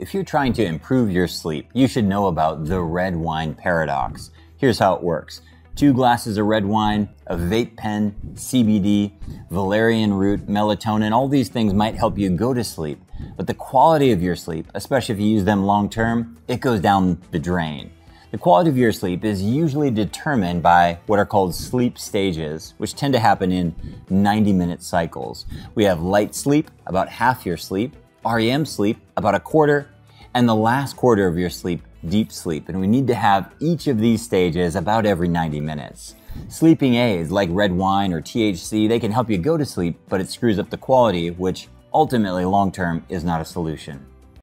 If you're trying to improve your sleep, you should know about the red wine paradox. Here's how it works. Two glasses of red wine, a vape pen, CBD, valerian root, melatonin, all these things might help you go to sleep. But the quality of your sleep, especially if you use them long term, it goes down the drain. The quality of your sleep is usually determined by what are called sleep stages, which tend to happen in 90 minute cycles. We have light sleep, about half your sleep, REM sleep, about a quarter, and the last quarter of your sleep, deep sleep. And we need to have each of these stages about every 90 minutes. Sleeping aids like red wine or THC, they can help you go to sleep, but it screws up the quality, which ultimately long term is not a solution.